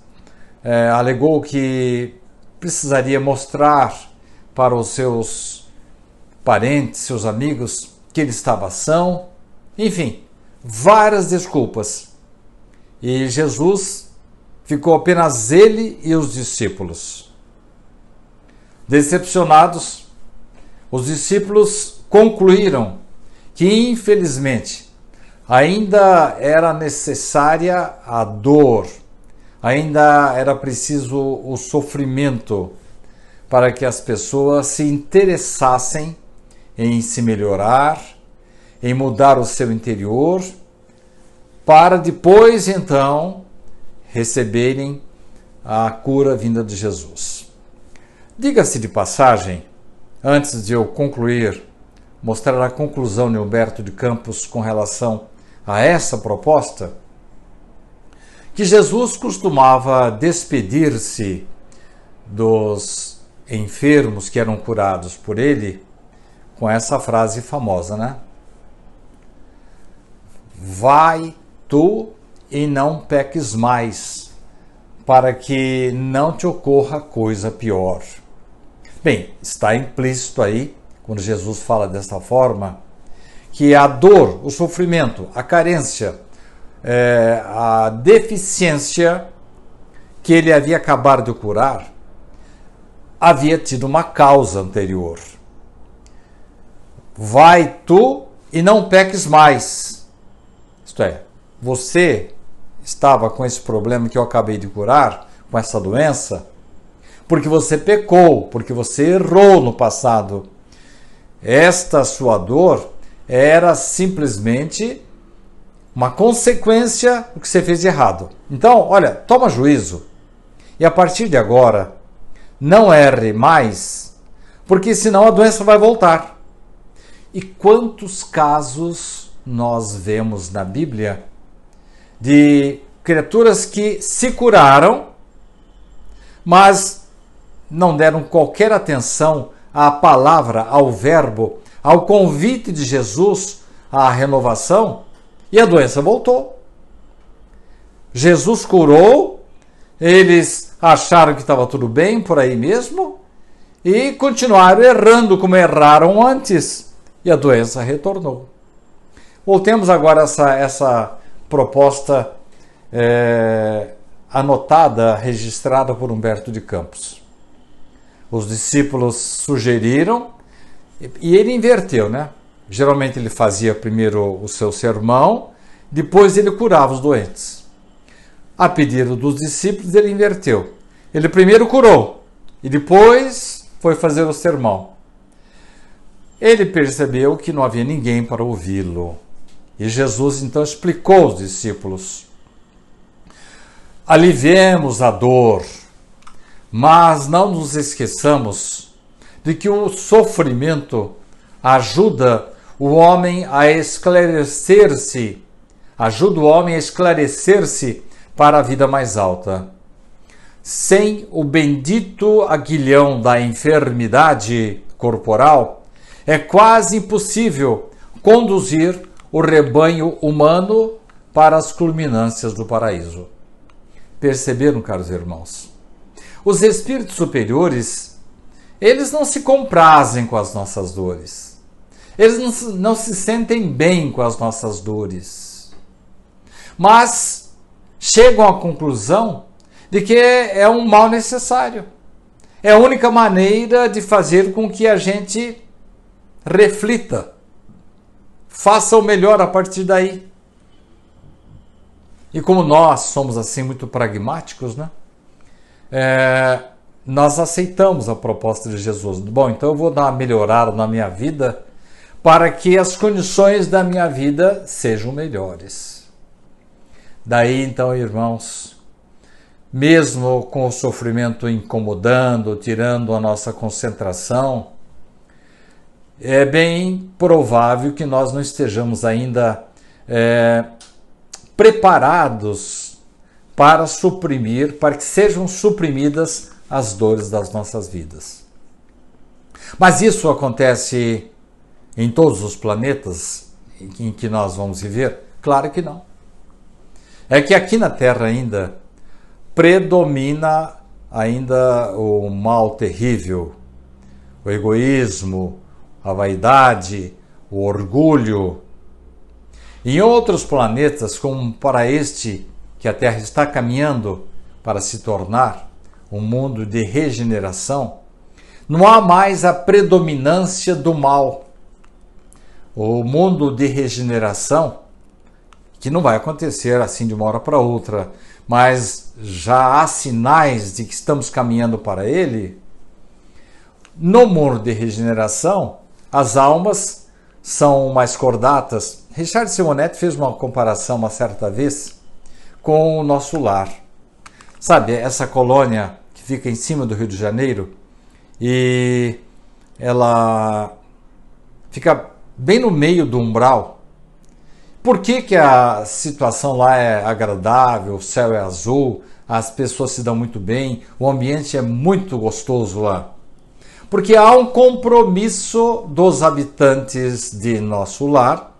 eh, alegou que precisaria mostrar para os seus parentes, seus amigos, que ele estava são. Enfim, várias desculpas. E Jesus ficou apenas ele e os discípulos. Decepcionados, os discípulos concluíram que, infelizmente, ainda era necessária a dor, ainda era preciso o sofrimento para que as pessoas se interessassem em se melhorar, em mudar o seu interior, para depois então receberem a cura vinda de Jesus. Diga-se de passagem, antes de eu concluir, mostrar a conclusão de Humberto de Campos com relação a essa proposta, que Jesus costumava despedir-se dos enfermos que eram curados por ele com essa frase famosa, né? Vai tu e não peques mais, para que não te ocorra coisa pior. Bem, está implícito aí, quando Jesus fala dessa forma, que a dor, o sofrimento, a carência, é, a deficiência que ele havia acabado de curar, havia tido uma causa anterior. Vai tu e não peques mais. Isto é, você estava com esse problema que eu acabei de curar, com essa doença, porque você pecou, porque você errou no passado. Esta sua dor era simplesmente uma consequência do que você fez de errado. Então, olha, toma juízo. E a partir de agora, não erre mais, porque senão a doença vai voltar. E quantos casos nós vemos na Bíblia de criaturas que se curaram, mas não deram qualquer atenção à palavra, ao verbo, ao convite de Jesus à renovação e a doença voltou. Jesus curou, eles acharam que estava tudo bem por aí mesmo e continuaram errando como erraram antes e a doença retornou. Voltemos agora a essa, essa proposta é, anotada, registrada por Humberto de Campos. Os discípulos sugeriram e ele inverteu, né? Geralmente ele fazia primeiro o seu sermão, depois ele curava os doentes. A pedido dos discípulos, ele inverteu. Ele primeiro curou e depois foi fazer o sermão. Ele percebeu que não havia ninguém para ouvi-lo. E Jesus então explicou aos discípulos: aliviemos a dor, mas não nos esqueçamos de que o sofrimento ajuda o homem a esclarecer-se, ajuda o homem a esclarecer-se para a vida mais alta. Sem o bendito aguilhão da enfermidade corporal, é quase impossível conduzir o rebanho humano para as culminâncias do paraíso. Perceberam, caros irmãos? Os espíritos superiores, eles não se comprazem com as nossas dores. Eles não se, sentem bem com as nossas dores. Mas chegam à conclusão de que é um mal necessário. É a única maneira de fazer com que a gente reflita Faça o melhor a partir daí. E como nós somos assim muito pragmáticos, né? É, nós aceitamos a proposta de Jesus. Bom, então eu vou dar uma melhorada na minha vida para que as condições da minha vida sejam melhores. Daí então, irmãos, mesmo com o sofrimento incomodando, tirando a nossa concentração, é bem provável que nós não estejamos ainda é, preparados para suprimir, para que sejam suprimidas as dores das nossas vidas. Mas isso acontece em todos os planetas em que nós vamos viver? Claro que não. É que aqui na Terra ainda predomina ainda o mal terrível, o egoísmo, a vaidade, o orgulho. Em outros planetas, como para este que a Terra está caminhando para se tornar um mundo de regeneração, não há mais a predominância do mal o mundo de regeneração, que não vai acontecer assim de uma hora para outra, mas já há sinais de que estamos caminhando para ele. No mundo de regeneração, as almas são mais cordatas. Richard Simonetti fez uma comparação uma certa vez com o nosso lar. Sabe, essa colônia que fica em cima do Rio de Janeiro e ela fica bem no meio do umbral. Por que, que a situação lá é agradável, o céu é azul, as pessoas se dão muito bem, o ambiente é muito gostoso lá? Porque há um compromisso dos habitantes de nosso lar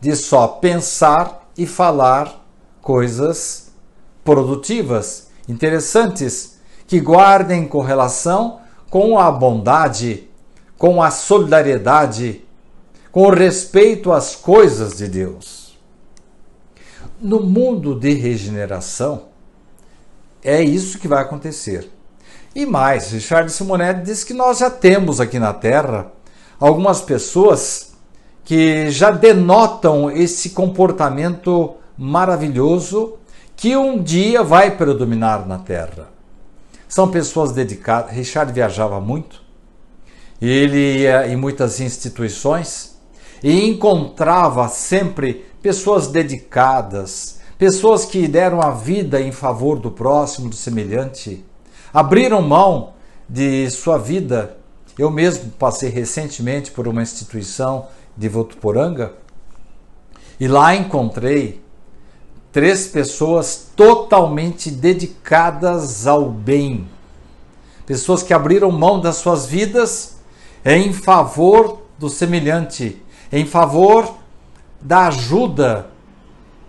de só pensar e falar coisas produtivas, interessantes, que guardem correlação com a bondade, com a solidariedade com respeito às coisas de Deus. No mundo de regeneração, é isso que vai acontecer. E mais, Richard Simonetti diz que nós já temos aqui na Terra algumas pessoas que já denotam esse comportamento maravilhoso que um dia vai predominar na Terra. São pessoas dedicadas. Richard viajava muito, ele ia em muitas instituições e encontrava sempre pessoas dedicadas, pessoas que deram a vida em favor do próximo, do semelhante, abriram mão de sua vida. Eu mesmo passei recentemente por uma instituição de Votuporanga e lá encontrei três pessoas totalmente dedicadas ao bem. Pessoas que abriram mão das suas vidas em favor do semelhante, em favor da ajuda,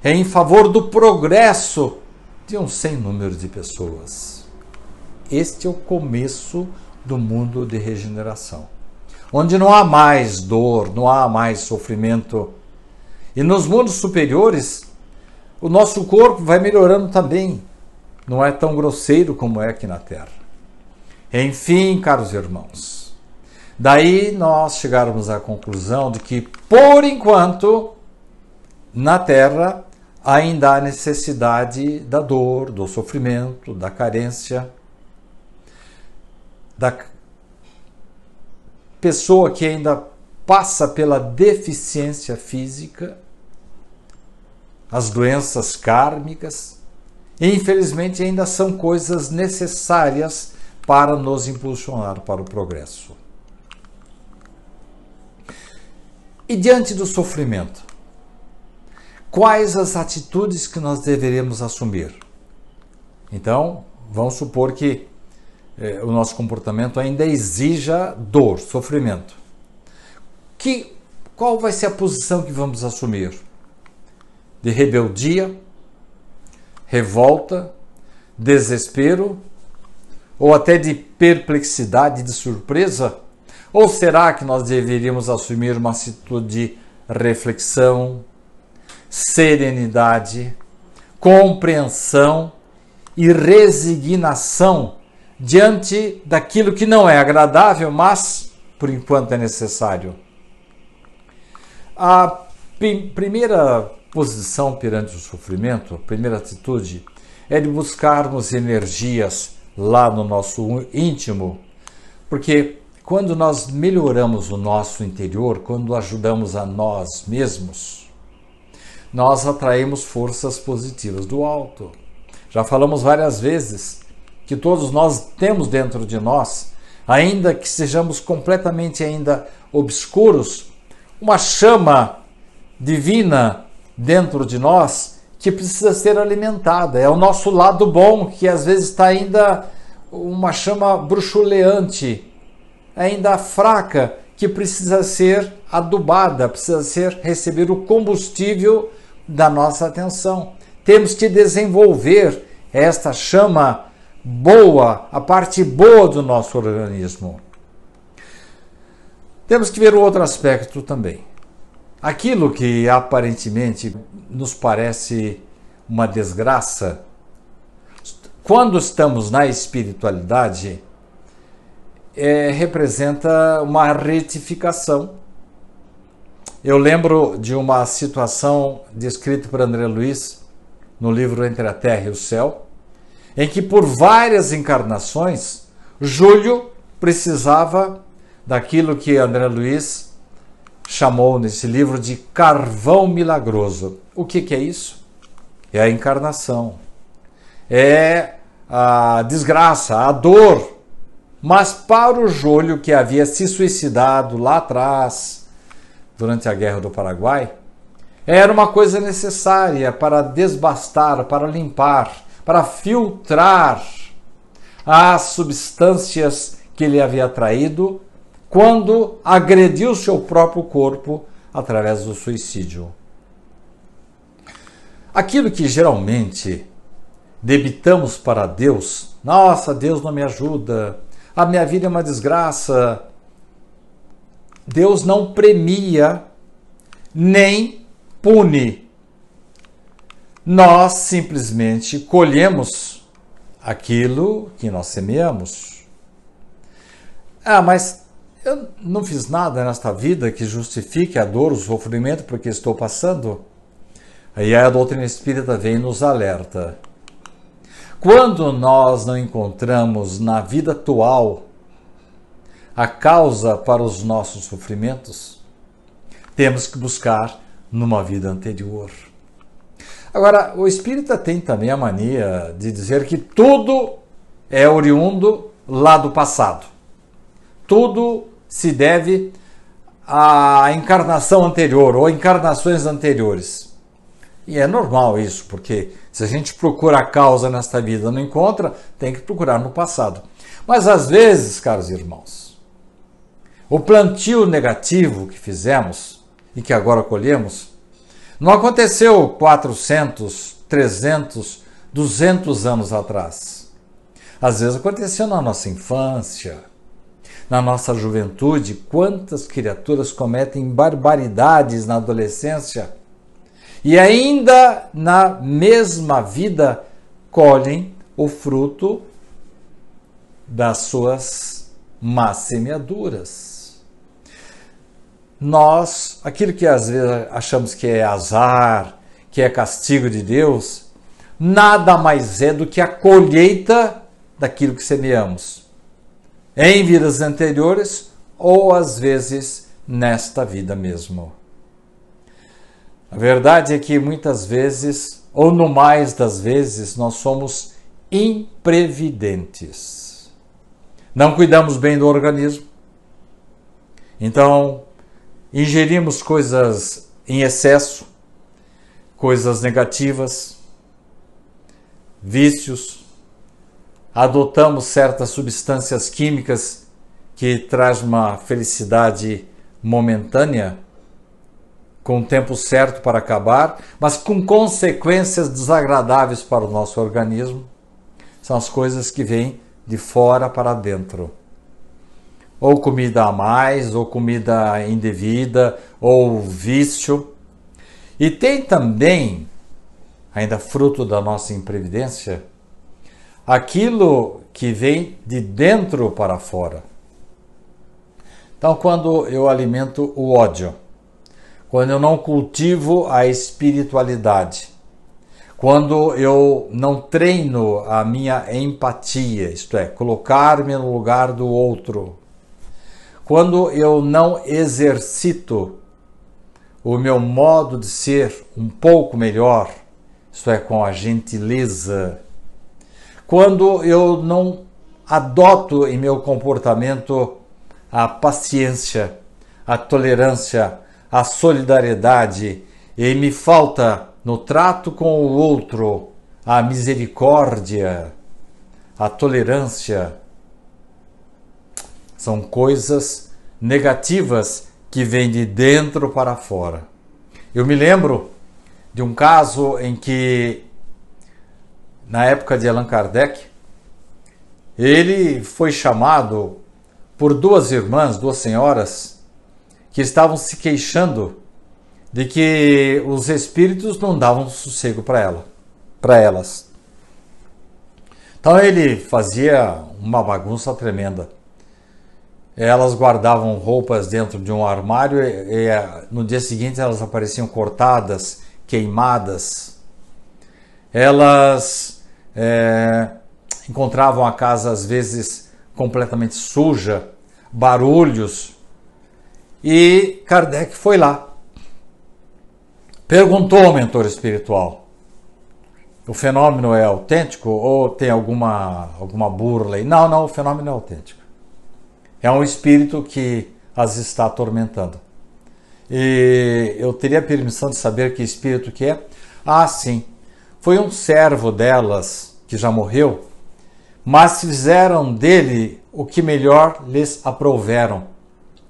em favor do progresso de um sem número de pessoas. Este é o começo do mundo de regeneração, onde não há mais dor, não há mais sofrimento. E nos mundos superiores, o nosso corpo vai melhorando também, não é tão grosseiro como é aqui na Terra. Enfim, caros irmãos, Daí nós chegarmos à conclusão de que, por enquanto, na Terra ainda há necessidade da dor, do sofrimento, da carência, da pessoa que ainda passa pela deficiência física, as doenças kármicas, e infelizmente ainda são coisas necessárias para nos impulsionar para o progresso. E diante do sofrimento, quais as atitudes que nós deveremos assumir? Então, vamos supor que eh, o nosso comportamento ainda exija dor, sofrimento. Que, qual vai ser a posição que vamos assumir? De rebeldia, revolta, desespero ou até de perplexidade, de surpresa? Ou será que nós deveríamos assumir uma atitude de reflexão, serenidade, compreensão e resignação diante daquilo que não é agradável, mas por enquanto é necessário? A primeira posição perante o sofrimento, a primeira atitude, é de buscarmos energias lá no nosso íntimo, porque quando nós melhoramos o nosso interior, quando ajudamos a nós mesmos, nós atraímos forças positivas do alto. Já falamos várias vezes que todos nós temos dentro de nós, ainda que sejamos completamente ainda obscuros, uma chama divina dentro de nós que precisa ser alimentada. É o nosso lado bom que às vezes está ainda uma chama bruxuleante, ainda fraca, que precisa ser adubada, precisa ser receber o combustível da nossa atenção. Temos que desenvolver esta chama boa, a parte boa do nosso organismo. Temos que ver o outro aspecto também. Aquilo que aparentemente nos parece uma desgraça, quando estamos na espiritualidade, é, representa uma retificação. Eu lembro de uma situação descrita por André Luiz no livro Entre a Terra e o Céu, em que por várias encarnações, Júlio precisava daquilo que André Luiz chamou nesse livro de carvão milagroso. O que, que é isso? É a encarnação, é a desgraça, a dor mas para o Júlio, que havia se suicidado lá atrás, durante a Guerra do Paraguai, era uma coisa necessária para desbastar, para limpar, para filtrar as substâncias que ele havia traído quando agrediu seu próprio corpo através do suicídio. Aquilo que geralmente debitamos para Deus, nossa, Deus não me ajuda, a minha vida é uma desgraça. Deus não premia nem pune. Nós simplesmente colhemos aquilo que nós semeamos. Ah, mas eu não fiz nada nesta vida que justifique a dor, o sofrimento porque estou passando. Aí a doutrina espírita vem e nos alerta. Quando nós não encontramos na vida atual a causa para os nossos sofrimentos, temos que buscar numa vida anterior. Agora, o espírita tem também a mania de dizer que tudo é oriundo lá do passado. Tudo se deve à encarnação anterior ou encarnações anteriores. E é normal isso, porque se a gente procura a causa nesta vida não encontra, tem que procurar no passado. Mas às vezes, caros irmãos, o plantio negativo que fizemos e que agora colhemos, não aconteceu 400, 300, 200 anos atrás. Às vezes aconteceu na nossa infância, na nossa juventude. Quantas criaturas cometem barbaridades na adolescência? e ainda na mesma vida colhem o fruto das suas más semeaduras. Nós, aquilo que às vezes achamos que é azar, que é castigo de Deus, nada mais é do que a colheita daquilo que semeamos, em vidas anteriores ou às vezes nesta vida mesmo. A verdade é que muitas vezes, ou no mais das vezes, nós somos imprevidentes. Não cuidamos bem do organismo. Então, ingerimos coisas em excesso, coisas negativas, vícios, adotamos certas substâncias químicas que traz uma felicidade momentânea com o tempo certo para acabar, mas com consequências desagradáveis para o nosso organismo. São as coisas que vêm de fora para dentro. Ou comida a mais, ou comida indevida, ou vício. E tem também, ainda fruto da nossa imprevidência, aquilo que vem de dentro para fora. Então, quando eu alimento o ódio, quando eu não cultivo a espiritualidade, quando eu não treino a minha empatia, isto é, colocar-me no lugar do outro, quando eu não exercito o meu modo de ser um pouco melhor, isto é, com a gentileza, quando eu não adoto em meu comportamento a paciência, a tolerância, a solidariedade e me falta no trato com o outro a misericórdia, a tolerância, são coisas negativas que vêm de dentro para fora. Eu me lembro de um caso em que, na época de Allan Kardec, ele foi chamado por duas irmãs, duas senhoras, que estavam se queixando de que os espíritos não davam sossego para ela, para elas. Então ele fazia uma bagunça tremenda. Elas guardavam roupas dentro de um armário e, e no dia seguinte elas apareciam cortadas, queimadas. Elas é, encontravam a casa às vezes completamente suja, barulhos. E Kardec foi lá. Perguntou ao mentor espiritual: o fenômeno é autêntico ou tem alguma, alguma burla? Não, não, o fenômeno é autêntico. É um espírito que as está atormentando. E eu teria permissão de saber que espírito que é? Ah, sim. Foi um servo delas que já morreu, mas fizeram dele o que melhor lhes aprouveram.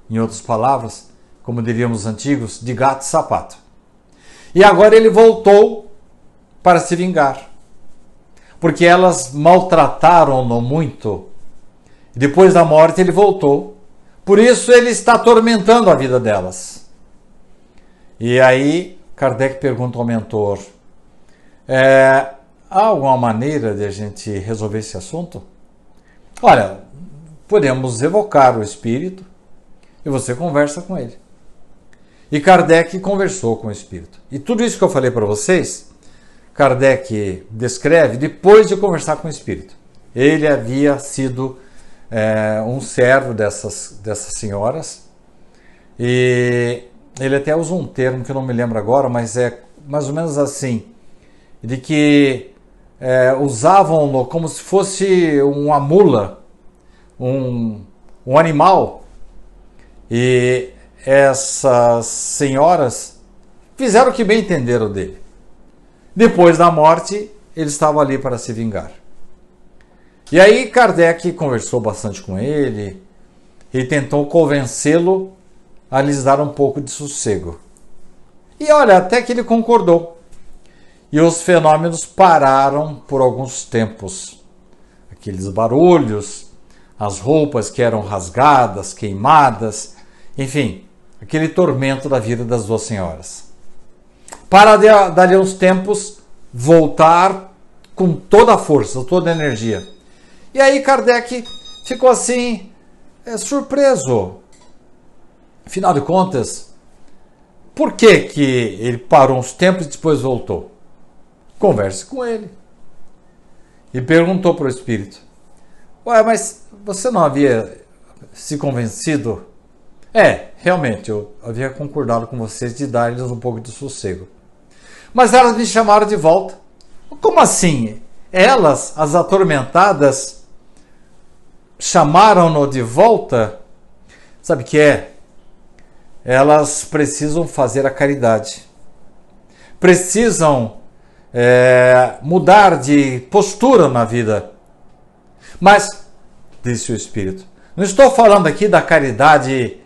Em outras palavras, como diríamos os antigos, de gato e sapato. E agora ele voltou para se vingar, porque elas maltrataram-no muito. Depois da morte ele voltou, por isso ele está atormentando a vida delas. E aí Kardec pergunta ao mentor: é, há alguma maneira de a gente resolver esse assunto? Olha, podemos evocar o espírito e você conversa com ele. E Kardec conversou com o espírito. E tudo isso que eu falei para vocês, Kardec descreve depois de conversar com o espírito. Ele havia sido é, um servo dessas, dessas senhoras e ele até usa um termo que eu não me lembro agora, mas é mais ou menos assim, de que é, usavam-no como se fosse uma mula um, um animal. E essas senhoras fizeram o que bem entenderam dele. Depois da morte, ele estava ali para se vingar. E aí Kardec conversou bastante com ele e tentou convencê-lo a lhes dar um pouco de sossego. E olha, até que ele concordou. E os fenômenos pararam por alguns tempos. Aqueles barulhos, as roupas que eram rasgadas, queimadas, enfim, aquele tormento da vida das duas senhoras. Para dali uns tempos voltar com toda a força, toda a energia. E aí Kardec ficou assim, é, surpreso. Afinal de contas, por que, que ele parou uns tempos e depois voltou? Converse com ele. E perguntou para o espírito: Ué, mas você não havia se convencido? É, realmente, eu havia concordado com vocês de dar-lhes um pouco de sossego. Mas elas me chamaram de volta. Como assim? Elas, as atormentadas, chamaram-no de volta? Sabe o que é? Elas precisam fazer a caridade. Precisam é, mudar de postura na vida. Mas disse o Espírito. Não estou falando aqui da caridade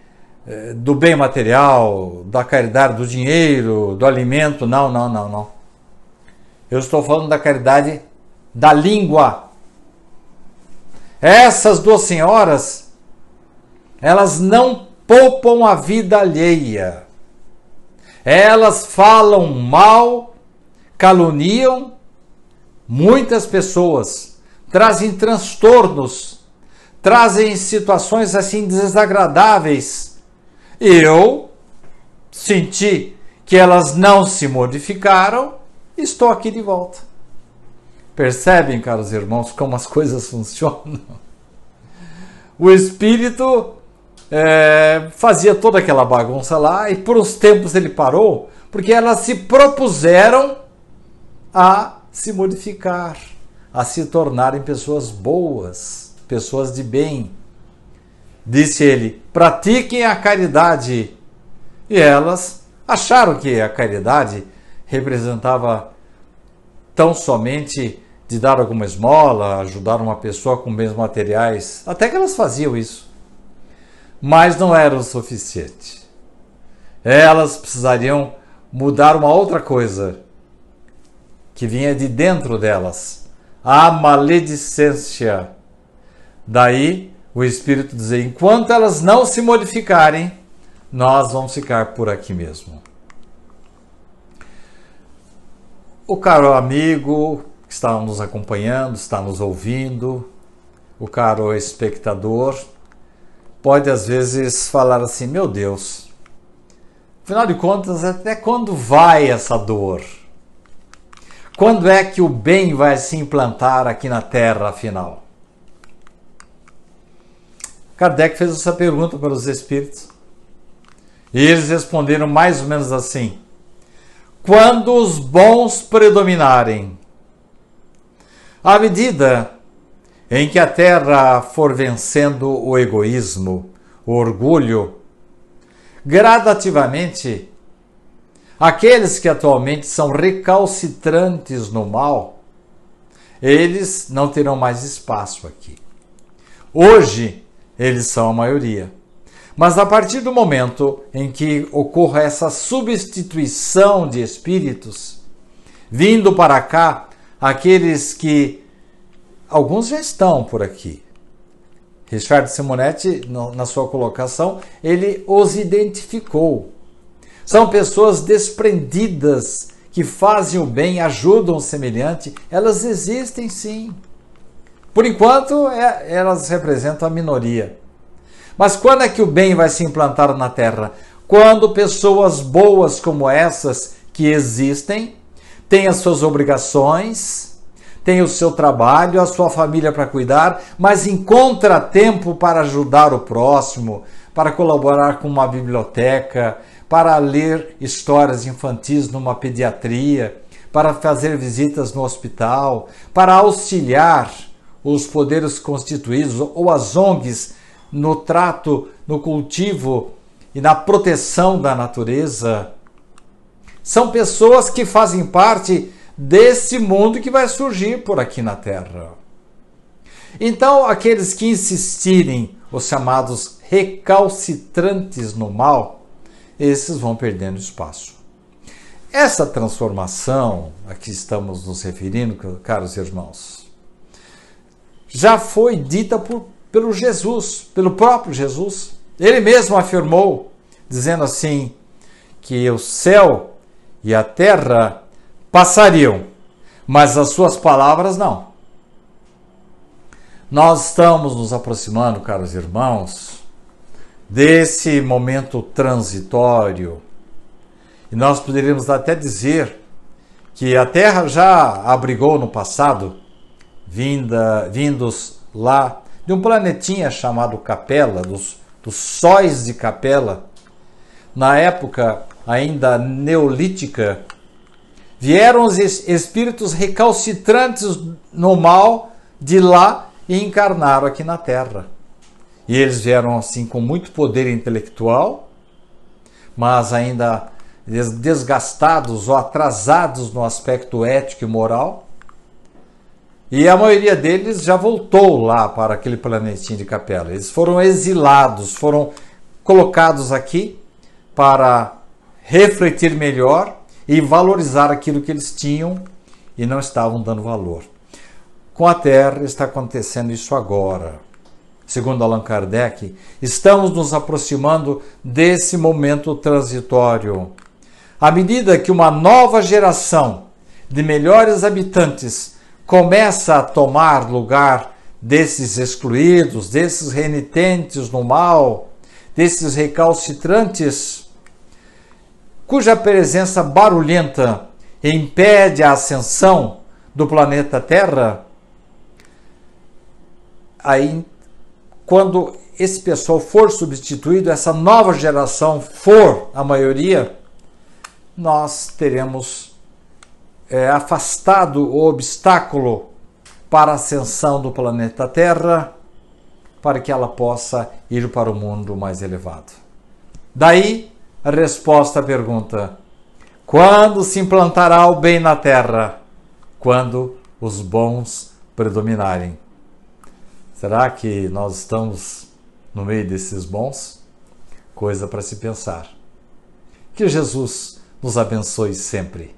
eh, do bem material, da caridade do dinheiro, do alimento, não, não, não, não. Eu estou falando da caridade da língua. Essas duas senhoras, elas não poupam a vida alheia. Elas falam mal, caluniam muitas pessoas, trazem transtornos trazem situações assim desagradáveis. Eu senti que elas não se modificaram, estou aqui de volta. Percebem, caros irmãos, como as coisas funcionam? O espírito é, fazia toda aquela bagunça lá e por uns tempos ele parou, porque elas se propuseram a se modificar, a se tornarem pessoas boas, pessoas de bem. Disse ele: pratiquem a caridade. E elas acharam que a caridade representava tão somente de dar alguma esmola, ajudar uma pessoa com bens materiais. Até que elas faziam isso. Mas não era o suficiente. Elas precisariam mudar uma outra coisa que vinha de dentro delas a maledicência. Daí o Espírito dizer: enquanto elas não se modificarem, nós vamos ficar por aqui mesmo. O caro amigo que está nos acompanhando, está nos ouvindo, o caro espectador, pode às vezes falar assim: meu Deus, afinal de contas, até quando vai essa dor? Quando é que o bem vai se implantar aqui na Terra, afinal? Kardec fez essa pergunta para os espíritos. E eles responderam mais ou menos assim: quando os bons predominarem. À medida em que a terra for vencendo o egoísmo, o orgulho, gradativamente, aqueles que atualmente são recalcitrantes no mal, eles não terão mais espaço aqui. Hoje, eles são a maioria. Mas a partir do momento em que ocorra essa substituição de espíritos, vindo para cá aqueles que alguns já estão por aqui. Richard Simonetti, na sua colocação, ele os identificou. São pessoas desprendidas que fazem o bem, ajudam o semelhante. Elas existem sim. Por enquanto, é, elas representam a minoria. Mas quando é que o bem vai se implantar na terra? Quando pessoas boas como essas que existem têm as suas obrigações, têm o seu trabalho, a sua família para cuidar, mas encontra tempo para ajudar o próximo, para colaborar com uma biblioteca, para ler histórias infantis numa pediatria, para fazer visitas no hospital, para auxiliar os poderes constituídos ou as ONGs no trato, no cultivo e na proteção da natureza. São pessoas que fazem parte desse mundo que vai surgir por aqui na Terra. Então, aqueles que insistirem, os chamados recalcitrantes no mal, esses vão perdendo espaço. Essa transformação a que estamos nos referindo, caros irmãos, já foi dita por pelo Jesus, pelo próprio Jesus. Ele mesmo afirmou, dizendo assim: que o céu e a terra passariam, mas as suas palavras não. Nós estamos nos aproximando, caros irmãos, desse momento transitório. E nós poderíamos até dizer que a Terra já abrigou no passado vinda, vindos lá de um planetinha chamado Capela, dos, dos sóis de Capela, na época ainda neolítica, vieram os espíritos recalcitrantes no mal de lá e encarnaram aqui na Terra. E eles vieram assim com muito poder intelectual, mas ainda desgastados ou atrasados no aspecto ético e moral. E a maioria deles já voltou lá para aquele planetinho de Capela. Eles foram exilados, foram colocados aqui para refletir melhor e valorizar aquilo que eles tinham e não estavam dando valor. Com a Terra está acontecendo isso agora. Segundo Allan Kardec, estamos nos aproximando desse momento transitório. À medida que uma nova geração de melhores habitantes começa a tomar lugar desses excluídos, desses renitentes no mal, desses recalcitrantes, cuja presença barulhenta impede a ascensão do planeta Terra, aí quando esse pessoal for substituído, essa nova geração for a maioria, nós teremos é, afastado o obstáculo para a ascensão do planeta Terra, para que ela possa ir para o mundo mais elevado. Daí resposta à pergunta: quando se implantará o bem na Terra? Quando os bons predominarem. Será que nós estamos no meio desses bons? Coisa para se pensar. Que Jesus nos abençoe sempre.